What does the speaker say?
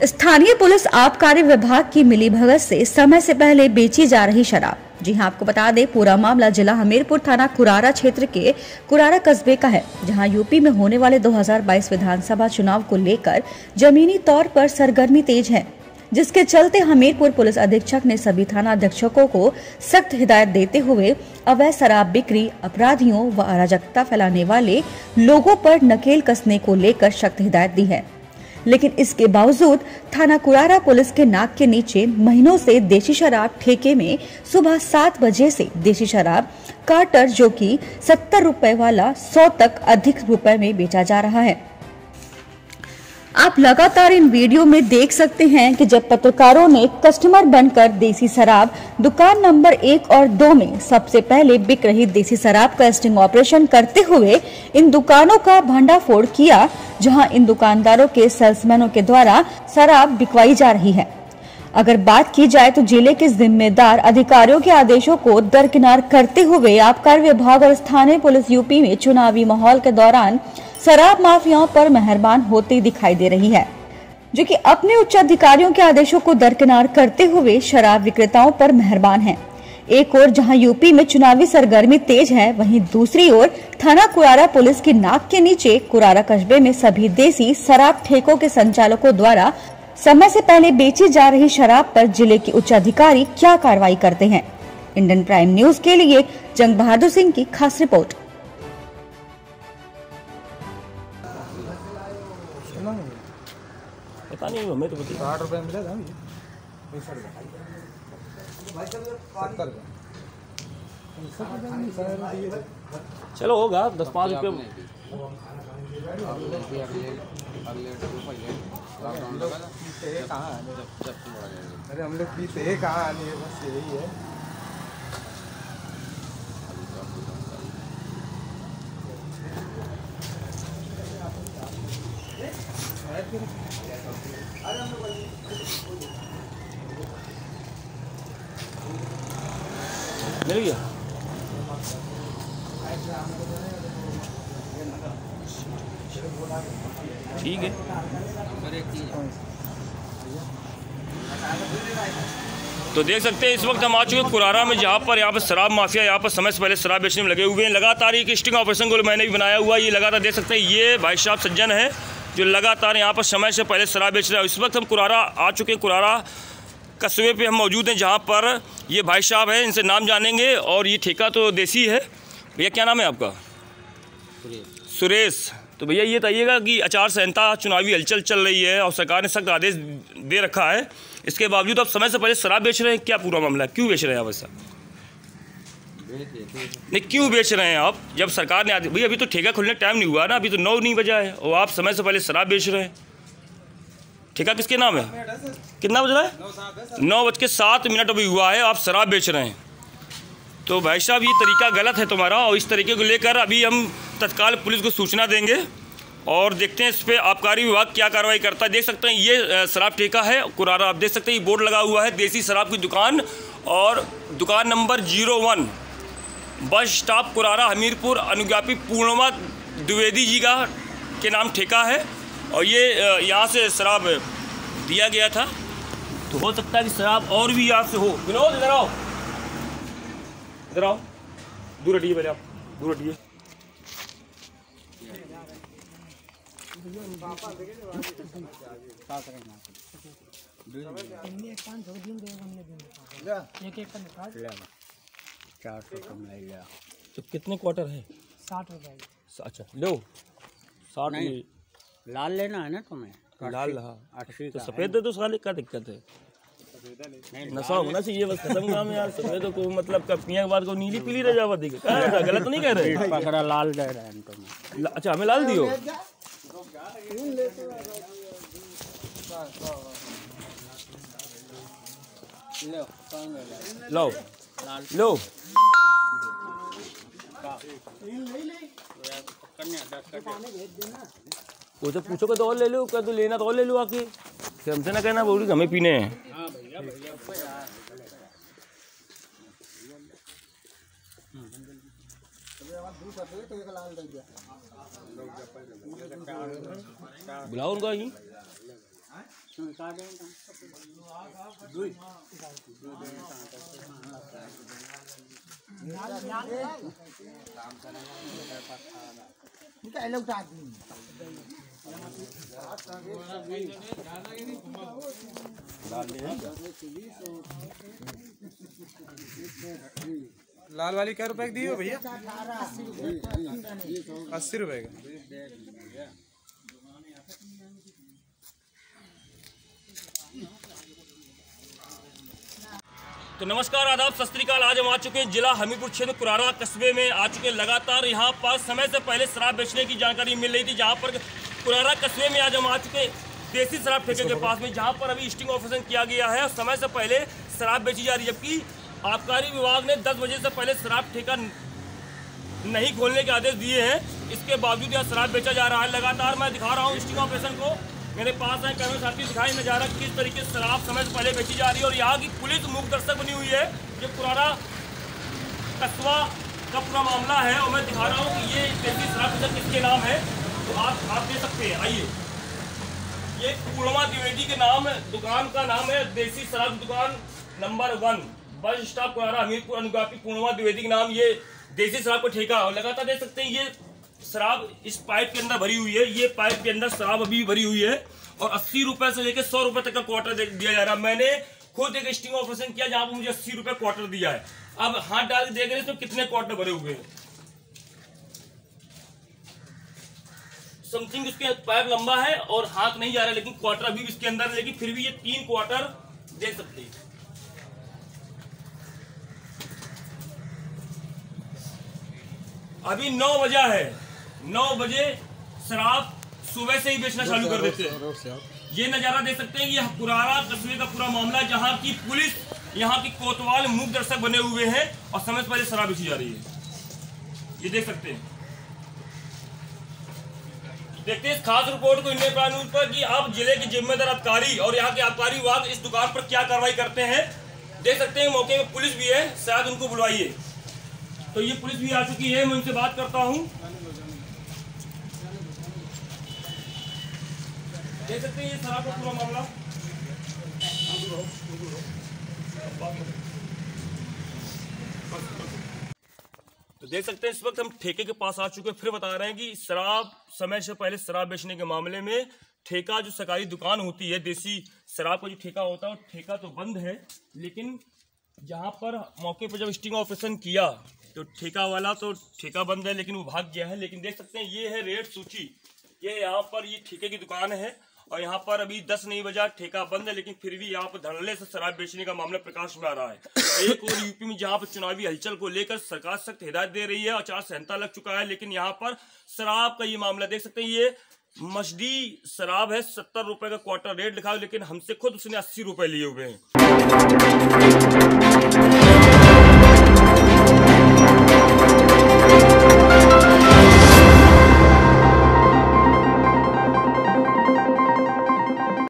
स्थानीय पुलिस आबकारी विभाग की मिलीभगत से समय से पहले बेची जा रही शराब। जी हाँ, आपको बता दें, पूरा मामला जिला हमीरपुर थाना कुरारा क्षेत्र के कुरारा कस्बे का है, जहाँ यूपी में होने वाले 2022 विधानसभा चुनाव को लेकर जमीनी तौर पर सरगर्मी तेज है। जिसके चलते हमीरपुर पुलिस अधीक्षक ने सभी थाना अधीक्षकों को सख्त हिदायत देते हुए अवैध शराब बिक्री, अपराधियों व अराजकता फैलाने वाले लोगों पर नकेल कसने को लेकर सख्त हिदायत दी है। लेकिन इसके बावजूद थाना कुरारा पुलिस के नाक के नीचे महीनों से देशी शराब ठेके में सुबह सात बजे से देशी शराब कार्टर जो कि सत्तर रुपए वाला सौ तक अधिक रुपए में बेचा जा रहा है। आप लगातार इन वीडियो में देख सकते हैं कि जब पत्रकारों ने कस्टमर बनकर देसी शराब दुकान नंबर एक और दो में सबसे पहले बिक रही देसी शराब का स्टिंग ऑपरेशन करते हुए इन दुकानों का भंडाफोड़ किया, जहाँ इन दुकानदारों के सेल्समैनों के द्वारा शराब बिकवाई जा रही है। अगर बात की जाए तो ज़िले के जिम्मेदार अधिकारियों के आदेशों को दरकिनार करते हुए आबकारी विभाग और स्थानीय पुलिस यूपी में चुनावी माहौल के दौरान शराब माफियाओं पर मेहरबान होती दिखाई दे रही है, जो कि अपने उच्च अधिकारियों के आदेशों को दरकिनार करते हुए शराब विक्रेताओं पर मेहरबान है। एक ओर जहाँ यूपी में चुनावी सरगर्मी तेज है, वहीं दूसरी ओर थाना कुरारा पुलिस की नाक के नीचे कुरारा कस्बे में सभी देसी शराब ठेकों के संचालकों द्वारा समय से पहले बेची जा रही शराब पर ज़िले के उच्च अधिकारी क्या कार्रवाई करते हैं? इंडियन प्राइम न्यूज़ के लिए जंग बहादुर सिंह की खास रिपोर्ट। पता नहीं हमें तो पता साठ रुपये मिलेगा सत्तर का चलो होगा दस पाँच रुपये अरे हम लोग पीते कहाँ आने बस यही है। मिल गया ठीक है। तो देख सकते हैं, इस वक्त हम आ चुके हैं कुरारा में, जहाँ पर यहाँ पर शराब माफिया, यहाँ पर समय से पहले शराब बेचने में लगे हुए हैं। लगातार एक स्टिंग ऑपरेशन को मैंने भी बनाया हुआ ये लगातार देख सकते हैं, ये भाई साहब सज्जन है। जो लगातार यहाँ पर समय से पहले शराब बेच रहा है। इस वक्त हम कुरारा आ चुके हैं। कुरारा कस्बे पे हम मौजूद हैं, जहाँ पर ये भाई साहब हैं, इनसे नाम जानेंगे। और ये ठेका तो देसी है। भैया, क्या नाम है आपका? सुरेश। तो भैया, ये बताइएगा कि आचार संहिता चुनावी हलचल चल रही है और सरकार ने सख्त आदेश दे रखा है। इसके बावजूद आप समय से पहले शराब बेच रहे हैं। क्या पूरा मामला है? क्यों बेच रहे हैं आप नहीं, क्यों बेच रहे हैं आप? जब सरकार ने भैया अभी तो ठेका खुलने टाइम नहीं हुआ ना, अभी तो नौ नहीं बजा है। और आप समय से पहले शराब बेच रहे हैं। ठेका किसके नाम है? कितना बज रहा है? नौ बज के सात मिनट अभी हुआ है, आप शराब बेच रहे हैं। तो भाई साहब, ये तरीका गलत है तुम्हारा, और इस तरीके को लेकर अभी हम तत्काल पुलिस को सूचना देंगे। और देखते हैं इस पर आबकारी विभाग क्या कार्रवाई करता है। देख सकते हैं, ये शराब ठेका है, कुरारा, आप देख सकते हैं, ये बोर्ड लगा हुआ है, देसी शराब की दुकान। और दुकान number zero one bus stop Kurara Hamirpur अनुज्ञापी Purnima Dwivedi ji का, के नाम ठेका है, और ये यहाँ से शराब दिया गया था। तो हो सकता है कि शराब और भी यहाँ से हो। विनोद, इधर आओ। इधर आओ। दूर हटिए पहले आप। दूर हटिए। चार सौ कम ले लिया तो कितने क्वार्टर है? साठ रुपए। अच्छा लो। साठ नहीं। लाल लेना है ना तुम्हें? लाल रहा अस्सी तो सफ़ेद है तो साले क्या दिक्कत है? नशा होना चाहिए बस खत्म काम है यार। सफ़ेद को मतलब कब पिया के बाद को नीली पीली रह जावा है? गलत तो नहीं कह रहे? पकड़ा लाल दे रहे हैं तुम्हें अच्छा हमें लाल दियो। लो लो। वो तो पूछो तो और ले लो क्या तू तो लेना तो और ले लो आके। हमसे ना कहना, बोली हमें पीने हैं। बुलाओ उनका ही लाल वाली क्या रुपए की दी हो भैया? अस्सी रुपए का। तो नमस्कार, आदाब, सत आज हम आ चुके हैं जिला हमीरपुर क्षेत्र, कुरारा कस्बे में। आ चुके हैं लगातार यहाँ पर। समय से पहले शराब बेचने की जानकारी मिल रही थी, जहाँ पर कुरारा कस्बे में आज हम आ चुके देसी शराब ठेके के पास में, जहाँ पर अभी स्टिंग ऑपरेशन किया गया है। और समय से पहले शराब बेची जा रही है, जबकि आबकारी विभाग ने 10 बजे से पहले शराब ठेका नहीं खोलने के आदेश दिए हैं। इसके बावजूद यहाँ शराब बेचा जा रहा है। लगातार मैं दिखा रहा हूँ स्टिंग ऑपरेशन को। मेरे पास है कैमरे साथी दिखाई नज़ारा किस तरीके से शराब समय से पहले बेची जा रही है और यहाँ की पुलिस मुख दर्शक बनी हुई है। ये पुराना कस्बा का पूरा मामला है और मैं दिखा रहा हूँ कि ये देसी शराब बेचक किसके नाम है तो आप आप दे सकते हैं। आइए। ये पूर्णमा द्विवेदी के नाम दुकान का नाम है, देसी शराब दुकान number one, bus stop Kurara Hamirpur अनुगापी Purnima Dwivedi के नाम। ये देसी शराब का ठेका लगातार देख सकते हैं, ये शराब इस पाइप के अंदर भरी हुई है। ये पाइप के अंदर शराब अभी भरी हुई है और अस्सी रुपए से लेकर सौ रुपए तक का क्वार्टर दिया जा रहा है। मैंने खुद एक स्टिंग ऑपरेशन किया जहाँ पर मुझे अस्सी रुपए क्वार्टर दिया है। अब हाथ डाल के देख रहे इसमें कितने क्वार्टर भरे हुए हैं। समथिंग उसके पाइप लंबा है और हाथ नहीं जा रहा लेकिन क्वार्टर अभी इसके अंदर है, लेकिन फिर भी ये तीन क्वार्टर देख सकते हैं। अभी नौ बजा है। नौ बजे शराब सुबह से ही बेचना चालू कर देते हैं। ये नज़ारा देख सकते हैं ये पुराना कस्बे का पूरा मामला जहाँ की पुलिस यहाँ की कोतवाल मुख दर्शक बने हुए हैं और समय पहले शराब बेची जा रही है। ये देख सकते हैं। देखते हैं इस खास रिपोर्ट को इंडियन न्यूज़ पर कि आप ज़िले के जिम्मेदार अधिकारी और यहाँ के आबकारी विभाग इस दुकान पर क्या कार्रवाई करते हैं देख सकते हैं। मौके में पुलिस भी है शायद उनको बुलवाइए। तो ये पुलिस भी आ चुकी है मैं उनसे बात करता हूँ। देख सकते हैं ये शराब का पूरा मामला? तो देख सकते हैं इस वक्त हम ठेके के पास आ चुके हैं, फिर बता रहे हैं कि शराब, समय से पहले शराब बेचने के मामले में ठेका, जो सरकारी दुकान होती है, देसी शराब का जो ठेका होता है ठेका तो बंद है, लेकिन यहाँ पर मौके पर जब स्टिंग ऑपरेशन किया तो ठेका वाला तो ठेका बंद है, लेकिन वो भाग गया है, लेकिन देख सकते हैं ये है रेट सूची। ये यहाँ पर ये ठेके की दुकान है और यहाँ पर अभी दस नहीं बजा, ठेका बंद है, लेकिन फिर भी यहाँ पर धड़ल्ले से शराब बेचने का मामला प्रकाश में आ रहा है। एक और यूपी में जहाँ पर चुनावी हलचल को लेकर सरकार सख्त हिदायत दे रही है आचार संहिता लग चुका है, लेकिन यहाँ पर शराब का ये मामला देख सकते हैं, ये मछली शराब है, सत्तर रुपए का क्वार्टर रेट लिखा है, लेकिन हमसे खुद उसने अस्सी रुपए लिए हुए हैं।